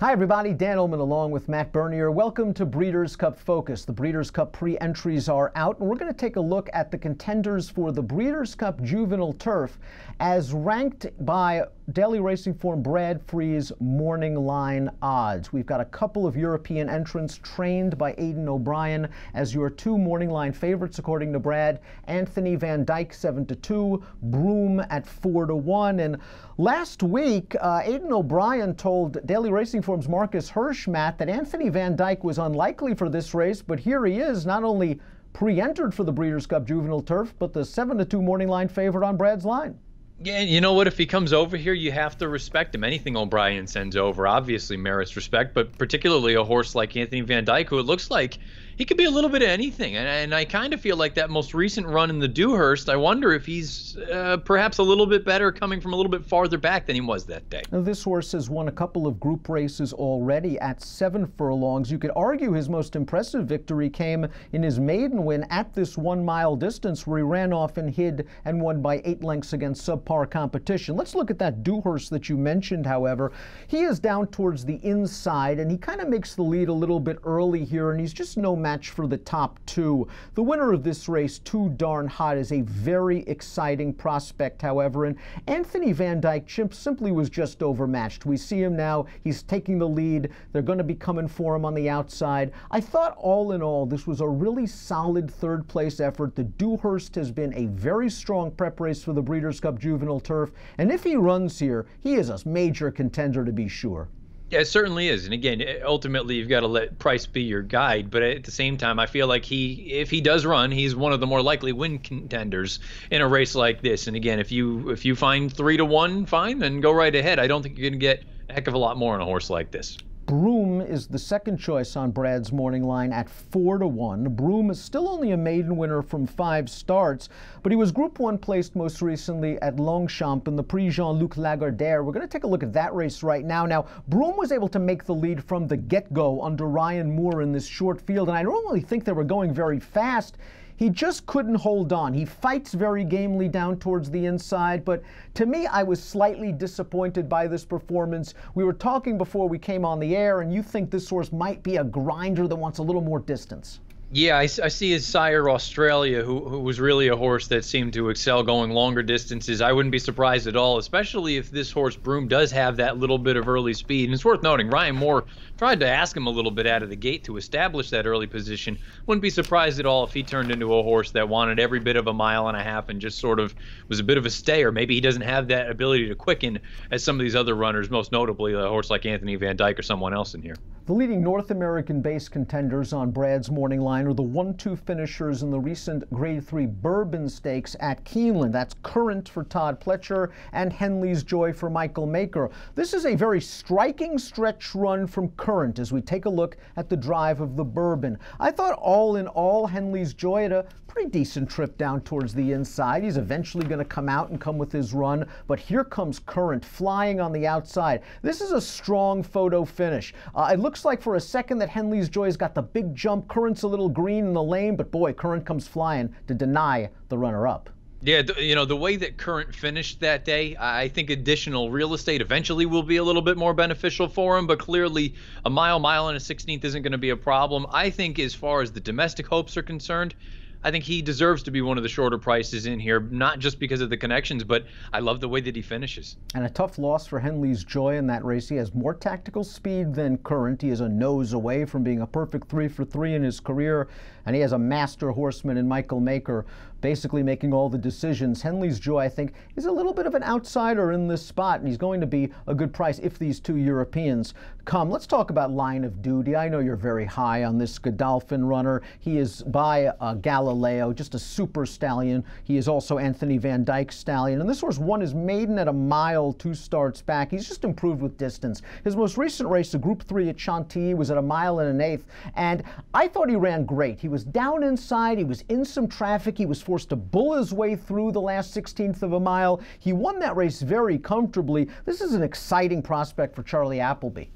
Hi, everybody. Dan Illman along with Matt Bernier. Welcome to Breeders' Cup Focus. The Breeders' Cup pre entries are out, and we're going to take a look at the contenders for the Breeders' Cup Juvenile Turf as ranked by Daily Racing Form Brad Free's morning line odds. We've got a couple of European entrants trained by Aidan O'Brien as your two morning line favorites, according to Brad. Anthony Van Dyck, 7 to 2, Broome at 4 to 1. And last week, uh, Aidan O'Brien told Daily Racing Form's Marcus Hersh, Matt, that Anthony Van Dyck was unlikely for this race, but here he is, not only pre entered for the Breeders' Cup Juvenile Turf, but the 7 to 2 morning line favorite on Brad's line. Yeah, you know what? If he comes over here, you have to respect him. Anything O'Brien sends over obviously merits respect, but particularly a horse like Anthony Van Dyck, who it looks like he could be a little bit of anything. And, and I kind of feel like that most recent run in the Dewhurst, I wonder if he's uh, perhaps a little bit better coming from a little bit farther back than he was that day. Now, this horse has won a couple of group races already at seven furlongs. You could argue his most impressive victory came in his maiden win at this one mile distance where he ran off and hid and won by eight lengths against subpar competition. Let's look at that Dewhurst that you mentioned, however. He is down towards the inside and he kind of makes the lead a little bit early here and he's just no match match for the top two. The winner of this race, Too Darn Hot, is a very exciting prospect, however, and Anthony Van Dyck Chimp simply was just overmatched. We see him now, he's taking the lead. They're going to be coming for him on the outside. I thought all in all, this was a really solid third place effort. The Dewhurst has been a very strong prep race for the Breeders' Cup Juvenile Turf, and if he runs here, he is a major contender to be sure. Yeah, it certainly is. And again, ultimately, you've got to let price be your guide. But at the same time, I feel like he, if he does run, he's one of the more likely win contenders in a race like this. And again, if you if you find three to one, fine, then go right ahead. I don't think you're going to get a heck of a lot more on a horse like this. Broome is the second choice on Brad's morning line at 4 to 1. Broome is still only a maiden winner from five starts, but he was Group 1 placed most recently at Longchamp in the Prix Jean-Luc Lagardère. We're going to take a look at that race right now. Now, Broome was able to make the lead from the get-go under Ryan Moore in this short field, and I don't really think they were going very fast. He just couldn't hold on. He fights very gamely down towards the inside, but to me, I was slightly disappointed by this performance. We were talking before we came on the air, and you think this horse might be a grinder that wants a little more distance. Yeah, I, I, see his sire Australia, who, who was really a horse that seemed to excel going longer distances. I wouldn't be surprised at all, especially if this horse Broome does have that little bit of early speed. And it's worth noting, Ryan Moore tried to ask him a little bit out of the gate to establish that early position. Wouldn't be surprised at all if he turned into a horse that wanted every bit of a mile and a half and just sort of was a bit of a stayer. Maybe he doesn't have that ability to quicken as some of these other runners, most notably a horse like Anthony Van Dyck or someone else in here. The leading North American base contenders on Brad's morning line are the 1 2 finishers in the recent Grade 3 Bourbon Stakes at Keeneland. That's Current for Todd Pletcher and Henley's Joy for Michael Maker. This is a very striking stretch run from Current as we take a look at the drive of the Bourbon. I thought all in all, Henley's Joy had a pretty decent trip down towards the inside. He's eventually going to come out and come with his run, but here comes Current flying on the outside. This is a strong photo finish. Uh, it looks like for a second that Henley's Joy's got the big jump. Current's a little green in the lane, but boy, Current comes flying to deny the runner up. Yeah, you know, the way that Current finished that day, I think additional real estate eventually will be a little bit more beneficial for him, but clearly a mile, mile and a 16th isn't going to be a problem. I think as far as the domestic hopes are concerned, I think he deserves to be one of the shorter prices in here, not just because of the connections, but I love the way that he finishes. And a tough loss for Henley's Joy in that race. He has more tactical speed than Current. He is a nose away from being a perfect three for three in his career, and he has a master horseman in Michael Maker basically making all the decisions. Henley's Joy, I think, is a little bit of an outsider in this spot, and he's going to be a good price if these two Europeans come. Let's talk about line of duty. I know you're very high on this Godolphin runner. He is by uh, Galileo, just a super stallion. He is also Anthony Van Dyck's stallion, and this horse won his maiden at a mile two starts back. He's just improved with distance. His most recent race, the Group 3 at Chantilly, was at a mile and an eighth, and I thought he ran great. He was down inside, he was in some traffic, he was forced to bull his way through the last 16th of a mile. He won that race very comfortably. This is an exciting prospect for Charlie Appleby.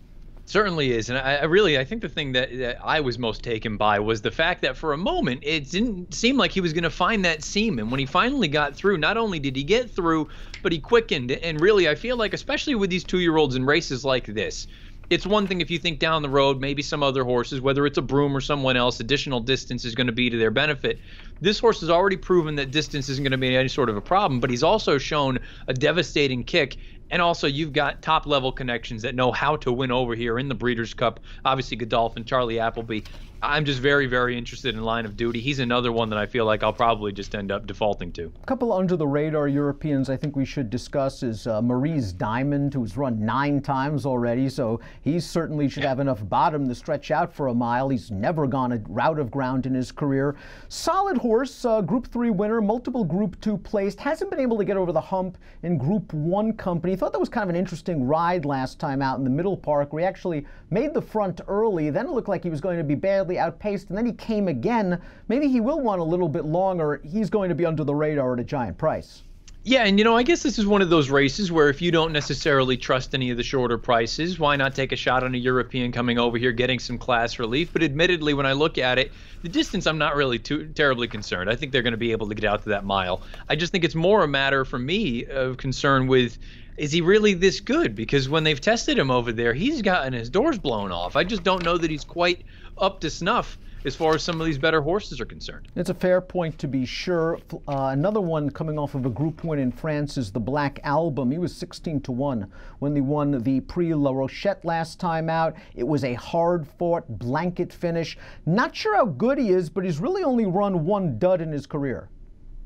Certainly is, and I, I, really I think the thing that, that, I was most taken by was the fact that for a moment it didn't seem like he was going to find that seam, and when he finally got through, not only did he get through, but he quickened. And really, I feel like especially with these two-year-olds in races like this, it's one thing if you think down the road, maybe some other horses, whether it's a Broome or someone else, additional distance is going to be to their benefit. This horse has already proven that distance isn't going to be any sort of a problem, but he's also shown a devastating kick. And also, you've got top level connections that know how to win over here in the Breeders' Cup. Obviously, Godolphin, Charlie Appleby. I'm just very, very interested in line of duty. He's another one that I feel like I'll probably just end up defaulting to. A couple under the radar Europeans I think we should discuss is uh, Marie's Diamond, who's run nine times already, so he certainly should have enough bottom to stretch out for a mile. He's never gone a route of ground in his career. Solid horse, uh, Group 3 winner, multiple Group 2 placed, hasn't been able to get over the hump in Group 1 company. Thought that was kind of an interesting ride last time out in the middle park where he actually made the front early, then it looked like he was going to be badly outpaced, and then he came again. Maybe he will want a little bit longer. He's going to be under the radar at a giant price. Yeah, and you know, I guess this is one of those races where if you don't necessarily trust any of the shorter prices, why not take a shot on a European coming over here, getting some class relief? But admittedly, when I look at it, the distance, I'm not really too terribly concerned. I think they're going to be able to get out to that mile. I just think it's more a matter for me of concern with is he really this good? Because when they've tested him over there, he's gotten his doors blown off. I just don't know that he's quite up to snuff as far as some of these better horses are concerned. It's a fair point to be sure. Uh, another one coming off of a group win in France is the Black Album. He was 16 to 1 when they won the Prix La Rochette last time out. It was a hard fought blanket finish. Not sure how good he is, but he's really only run one dud in his career.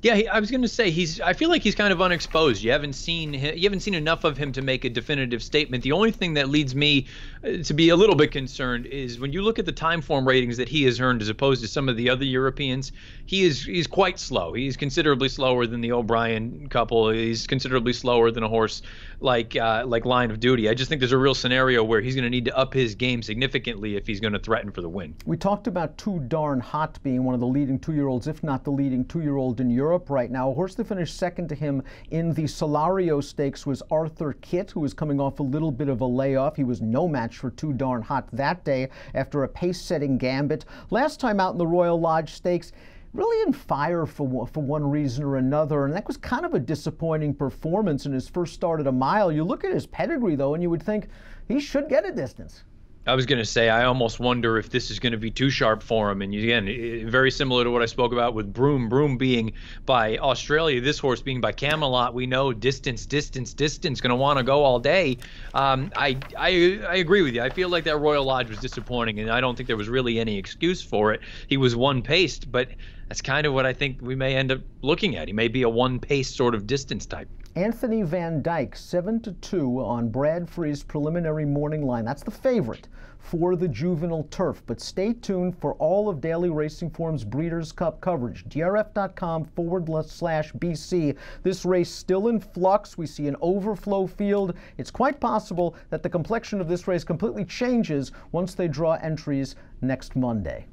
Yeah, he, I was going to say he's. I feel like he's kind of unexposed. You haven't seen him, you haven't seen enough of him to make a definitive statement. The only thing that leads me uh, to be a little bit concerned is when you look at the Timeform ratings that he has earned as opposed to some of the other Europeans. He is he's quite slow. He's considerably slower than the O'Brien couple. He's considerably slower than a horse like uh, like Line of Duty. I just think there's a real scenario where he's going to need to up his game significantly if he's going to threaten for the win. We talked about Too Darn Hot being one of the leading two-year-olds, if not the leading two-year-old in Europe. Europe right now. A horse that finished second to him in the Solario Stakes was Arthur Kitt, who was coming off a little bit of a layoff. He was no match for Too Darn Hot that day after a pace-setting gambit. Last time out in the Royal Lodge Stakes, really in fire for for one reason or another, and that was kind of a disappointing performance in his first start at a mile. You look at his pedigree though, and you would think he should get a distance. I was going to say, I almost wonder if this is going to be too sharp for him. And again, very similar to what I spoke about with Broome. Broome being by Australia, this horse being by Camelot. We know distance, distance, distance. Going to want to go all day. Um, I, I I agree with you. I feel like that Royal Lodge was disappointing, and I don't think there was really any excuse for it. He was one paced, but that's kind of what I think we may end up looking at. He may be a one pace sort of distance type. Anthony Van Dyck, 7 to 2 on Brad Free's preliminary morning line. That's the favorite for the juvenile turf. But stay tuned for all of Daily Racing Form's Breeders' Cup coverage. DRF.com forward slash BC. This race still in flux. We see an overflow field. It's quite possible that the complexion of this race completely changes once they draw entries next Monday.